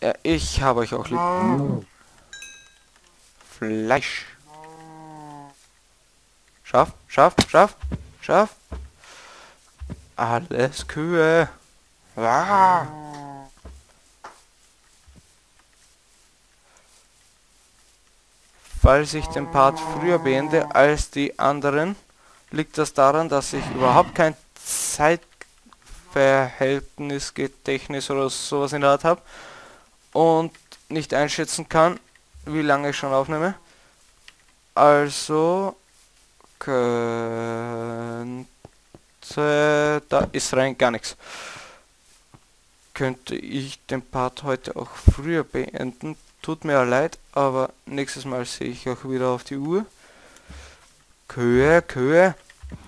Ja, ich habe euch auch lieb. Fleisch. Schaf, Schaf, Schaf, Schaf. Alles Kühe. Ah. Falls ich den Part früher beende als die anderen, liegt das daran, dass ich überhaupt kein Zeitverhältnis, Gedächtnis oder sowas in der Art habe und nicht einschätzen kann, wie lange ich schon aufnehme. Also könnte da ist rein gar nichts. Könnte ich den Part heute auch früher beenden. Tut mir leid, aber nächstes Mal sehe ich auch wieder auf die Uhr. Kühe, Kühe.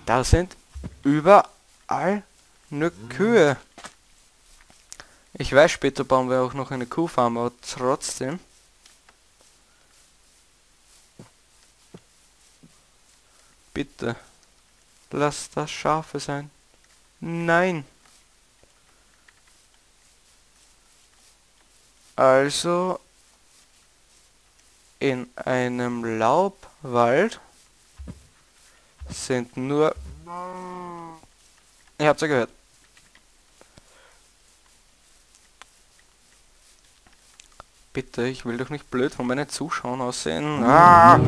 Da sind überall nur Kühe. Ich weiß, später bauen wir auch noch eine Kuhfarm, aber trotzdem. Bitte. Lass das Schafe sein. Nein. Also in einem Laubwald sind nur... Ihr habt's ja gehört. Bitte, ich will doch nicht blöd von meinen Zuschauern aussehen. Ah!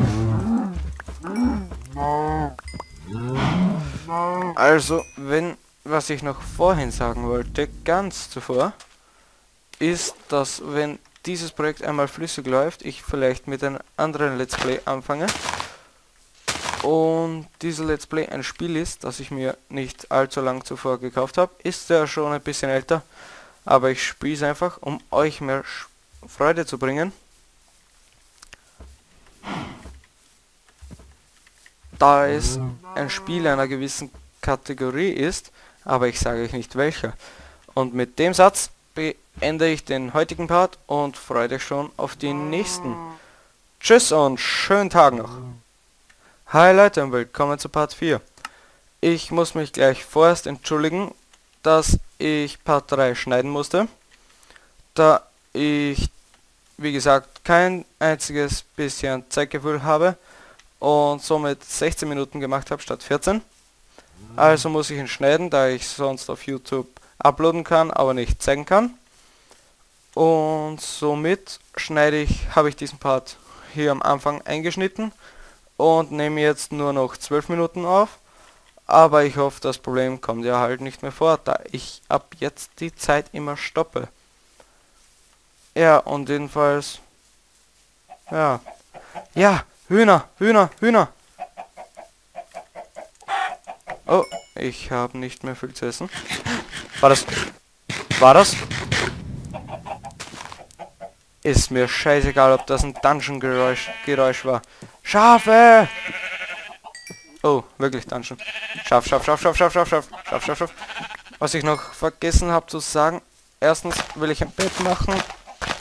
Also, wenn, was ich noch vorhin sagen wollte, ganz zuvor, ist, dass wenn dieses Projekt einmal flüssig läuft, ich vielleicht mit einem anderen Let's Play anfange und dieser Let's Play ein Spiel ist, das ich mir nicht allzu lang zuvor gekauft habe, ist ja schon ein bisschen älter, aber ich spiele es einfach, um euch mehr Freude zu bringen. Da es ein Spiel einer gewissen Kategorie ist, aber ich sage euch nicht welcher. Und mit dem Satz beende ich den heutigen Part und freue euch schon auf die nächsten. Tschüss und schönen Tag noch. Hi Leute und willkommen zu Part 4. Ich muss mich gleich vorerst entschuldigen, dass ich Part 3 schneiden musste, da ich, wie gesagt, kein einziges bisschen Zeitgefühl habe und somit 16 Minuten gemacht habe statt 14. Also muss ich ihn schneiden, da ich sonst auf YouTube uploaden kann, aber nicht zeigen kann. Und somit schneide ich, habe ich diesen Part hier am Anfang eingeschnitten und nehme jetzt nur noch 12 Minuten auf. Aber ich hoffe, das Problem kommt ja halt nicht mehr vor, da ich ab jetzt die Zeit immer stoppe. Ja, und jedenfalls... Ja. Ja, Hühner, Hühner, Hühner. Oh, ich habe nicht mehr viel zu essen. War das... War das? Ist mir scheißegal, ob das ein Dungeon-Geräusch Geräusch war. Schafe! Oh, wirklich Dungeon. Schaf, Schaf, Schaf, Schaf, Schaf, Schaf, Schaf, Schaf, Schaf, Schaf. Was ich noch vergessen habe zu sagen. Erstens will ich ein Bett machen.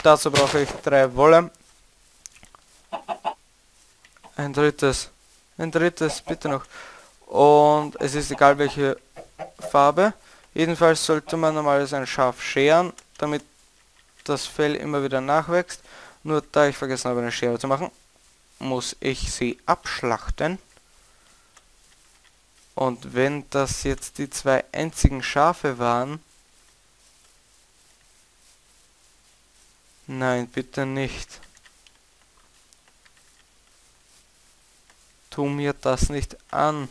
Dazu brauche ich drei Wolle. Ein drittes. Ein drittes, bitte noch. Und es ist egal welche Farbe. Jedenfalls sollte man normalerweise ein Schaf scheren, damit das Fell immer wieder nachwächst. Nur da ich vergessen habe eine Schere zu machen, muss ich sie abschlachten. Und wenn das jetzt die zwei einzigen Schafe waren... Nein, bitte nicht. Tu mir das nicht an.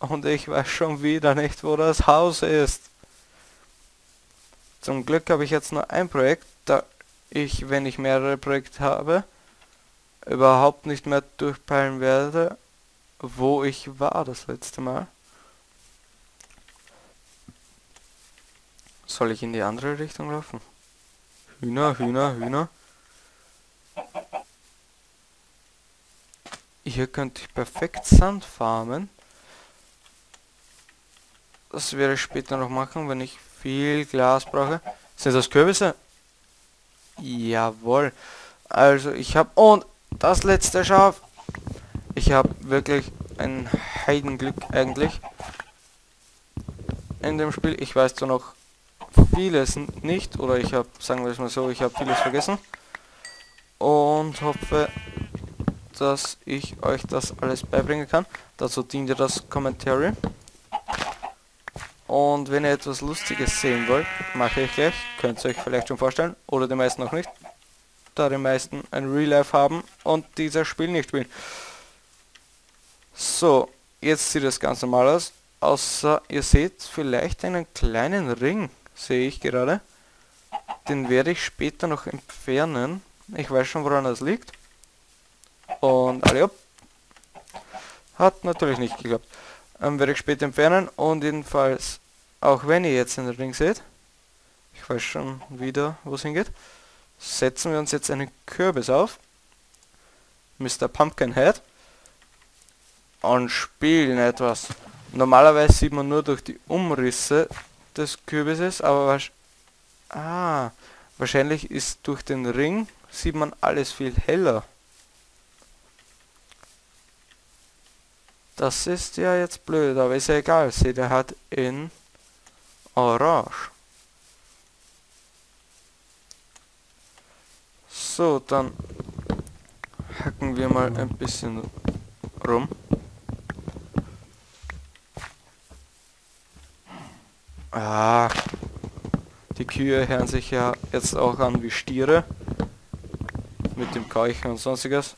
Und ich weiß schon wieder nicht, wo das Haus ist. Zum Glück habe ich jetzt nur ein Projekt, da ich, wenn ich mehrere Projekte habe, überhaupt nicht mehr durchpeilen werde, wo ich war das letzte Mal. Soll ich in die andere Richtung laufen? Hühner, Hühner, Hühner. Hier könnte ich perfekt Sand farmen. Das werde ich später noch machen, wenn ich viel Glas brauche. Sind das Kürbisse? Jawohl. Also ich habe... Und das letzte Schaf. Ich habe wirklich ein Heidenglück eigentlich. In dem Spiel. Ich weiß zwar noch vieles nicht, oder ich habe, sagen wir es mal so, ich habe vieles vergessen. Und hoffe, dass ich euch das alles beibringen kann. Dazu dient ja das Commentary. Und wenn ihr etwas Lustiges sehen wollt, mache ich gleich. Könnt ihr euch vielleicht schon vorstellen, oder die meisten noch nicht. Da die meisten ein Real Life haben und dieses Spiel nicht spielen. So, jetzt sieht das ganz normal aus. Außer ihr seht vielleicht einen kleinen Ring, sehe ich gerade. Den werde ich später noch entfernen. Ich weiß schon, woran das liegt. Und alle hopp. Hat natürlich nicht geklappt. Ähm, werde ich später entfernen. Und jedenfalls, auch wenn ihr jetzt den Ring seht, ich weiß schon wieder, wo es hingeht, setzen wir uns jetzt einen Kürbis auf. Mr. Pumpkinhead. Und spielen etwas. Normalerweise sieht man nur durch die Umrisse des Kürbises, aber was ah, wahrscheinlich ist durch den Ring sieht man alles viel heller. Das ist ja jetzt blöd, aber ist ja egal. Seht ihr hat in Orange. So, dann hacken wir mal ein bisschen rum. Ah, die Kühe hören sich ja jetzt auch an wie Stiere. Mit dem Keuchen und sonstiges.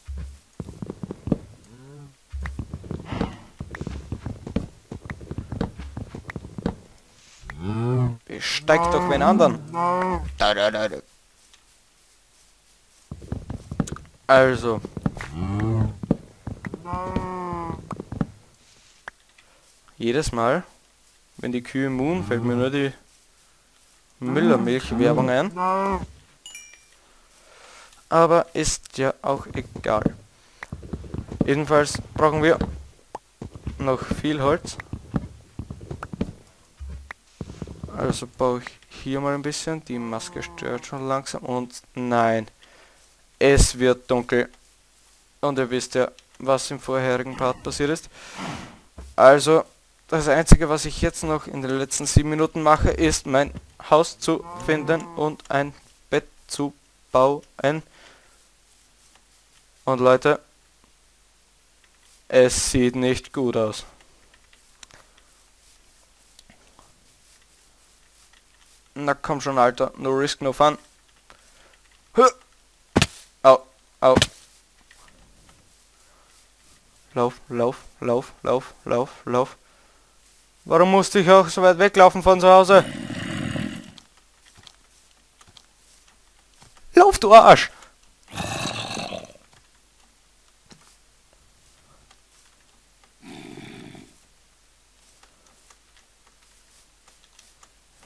Besteigt doch wen anderen. Also. Jedes Mal, wenn die Kühe muhen, fällt mir nur die Müllermilch-Werbung ein. Aber ist ja auch egal. Jedenfalls brauchen wir noch viel Holz. Also baue ich hier mal ein bisschen. Die Maske stört schon langsam. Und nein, es wird dunkel. Und ihr wisst ja, was im vorherigen Part passiert ist. Also das Einzige, was ich jetzt noch in den letzten sieben Minuten mache, ist mein Haus zu finden und ein Bett zu bauen. Und Leute, es sieht nicht gut aus. Na komm schon, Alter. No risk, no fun. Au, au. Lauf, lauf, lauf, lauf, lauf, lauf. Warum musste ich auch so weit weglaufen von zu Hause? Lauf, du Arsch!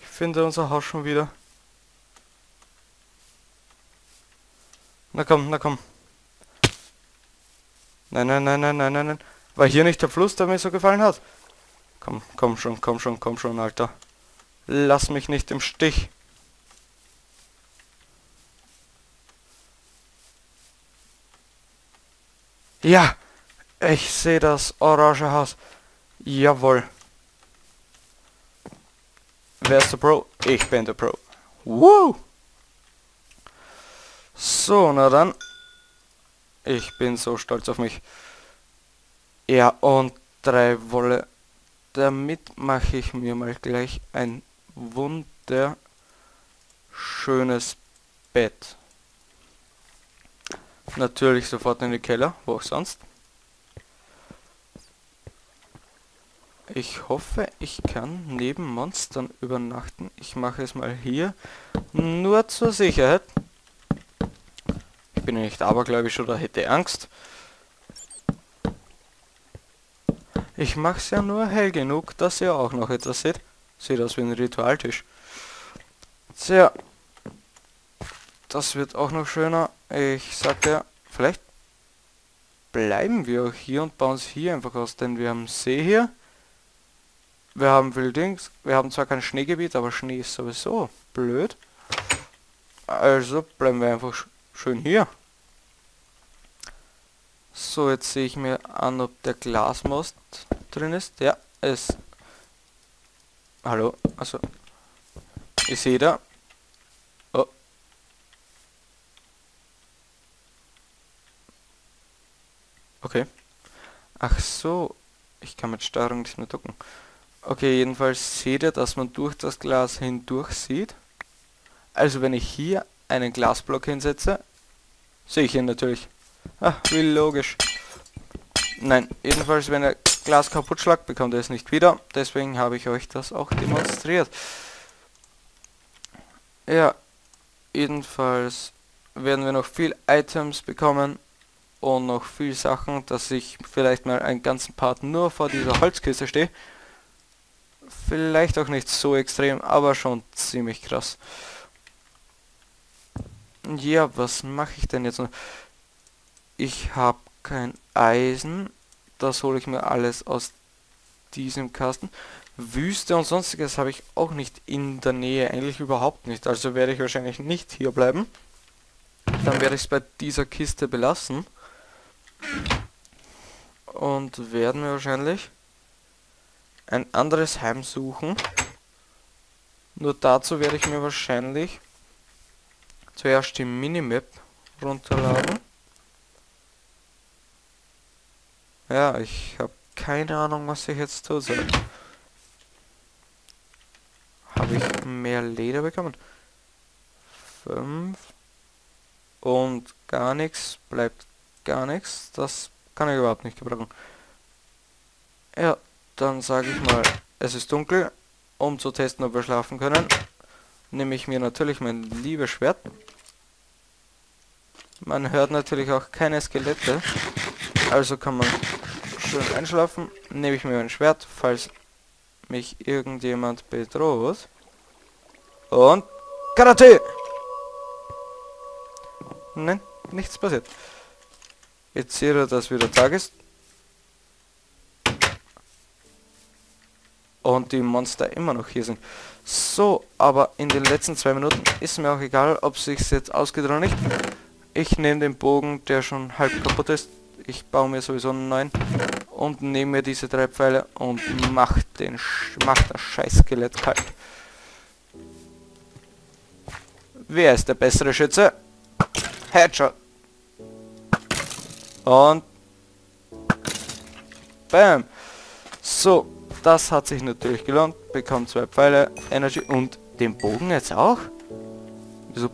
Ich finde unser Haus schon wieder. Na komm, na komm. Nein, nein, nein, nein, nein, nein, nein. War hier nicht der Fluss, der mir so gefallen hat? Komm, komm schon, komm schon, komm schon, Alter. Lass mich nicht im Stich. Ja, ich sehe das orange Haus. Jawohl. Wer ist der Pro? Ich bin der Pro. Woo! So, na dann. Ich bin so stolz auf mich. Ja, und drei Wolle damit mache ich mir mal gleich ein wunderschönes Bett. Natürlich sofort in den Keller, wo auch sonst. Ich hoffe, ich kann neben Monstern übernachten. Ich mache es mal hier, nur zur Sicherheit. Ich bin ja nicht abergläubisch oder hätte Angst. Ich mach's ja nur hell genug, dass ihr auch noch etwas seht. Sieht aus wie ein Ritualtisch. Tja. Das wird auch noch schöner. Ich sagte, vielleicht bleiben wir auch hier und bauen es hier einfach aus, denn wir haben See hier. Wir haben viel Dings. Wir haben zwar kein Schneegebiet, aber Schnee ist sowieso blöd. Also bleiben wir einfach schön hier. So, jetzt sehe ich mir an, ob der Glasmost drin ist. Ja, es... Hallo, also... Ich sehe da. Oh. Okay. Ach so. Ich kann mit Steuerung nicht mehr ducken. Okay, jedenfalls seht ihr, dass man durch das Glas hindurch sieht. Also wenn ich hier einen Glasblock hinsetze, sehe ich ihn natürlich. Ah, wie logisch. Nein, jedenfalls wenn er Glas kaputt schlagt, bekommt er es nicht wieder. Deswegen habe ich euch das auch demonstriert. Ja, jedenfalls werden wir noch viel Items bekommen und noch viel Sachen, dass ich vielleicht mal einen ganzen Part nur vor dieser Holzkiste stehe. Vielleicht auch nicht so extrem, aber schon ziemlich krass. Ja, was mache ich denn jetzt noch? Ich habe kein Eisen. Das hole ich mir alles aus diesem Kasten. Wüste und sonstiges habe ich auch nicht in der Nähe, eigentlich überhaupt nicht. Also werde ich wahrscheinlich nicht hier bleiben. Dann werde ich es bei dieser Kiste belassen. Und werden wir wahrscheinlich ein anderes Heim suchen. Nur dazu werde ich mir wahrscheinlich zuerst die Minimap runterladen. Ja, ich habe keine Ahnung, was ich jetzt soll. Habe ich mehr Leder bekommen? Fünf. Und gar nichts, bleibt gar nichts. Das kann ich überhaupt nicht gebrauchen. Ja, dann sage ich mal, es ist dunkel. Um zu testen, ob wir schlafen können, nehme ich mir natürlich mein liebes Schwert. Man hört natürlich auch keine Skelette. Also kann man schön einschlafen. Nehme ich mir mein Schwert, falls mich irgendjemand bedroht. Und Karate! Nein, nichts passiert. Jetzt seht ihr, dass wieder Tag ist. Und die Monster immer noch hier sind. So, aber in den letzten zwei Minuten ist mir auch egal, ob sich jetzt ausgeht oder nicht. Ich nehme den Bogen, der schon halb kaputt ist. Ich baue mir sowieso einen neuen. Und nehme mir diese drei Pfeile und mach, den, mach das scheiß Skelett kalt. Wer ist der bessere Schütze? Headshot. Und... Bam. So, das hat sich natürlich gelohnt. Bekommt zwei Pfeile, Energy und den Bogen jetzt auch. Wieso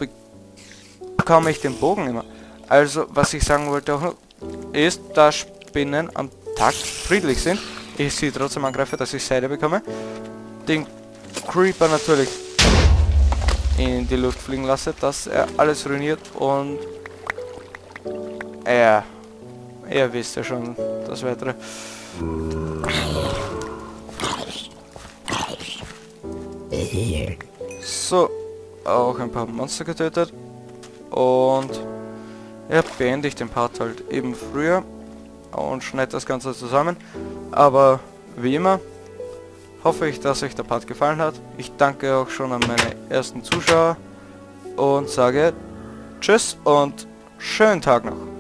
bekomme ich den Bogen immer? Also, was ich sagen wollte auch noch, ist, dass Spinnen am Tag friedlich sind. Ich sie trotzdem angreife, dass ich Seide bekomme. Den Creeper natürlich in die Luft fliegen lasse, dass er alles ruiniert und er, er wisst ja schon das Weitere. So, auch ein paar Monster getötet und er beende ich den Part halt eben früher und schneide das Ganze zusammen. Aber wie immer hoffe ich, dass euch der Part gefallen hat. Ich danke auch schon an meine ersten Zuschauer und sage Tschüss und schönen Tag noch.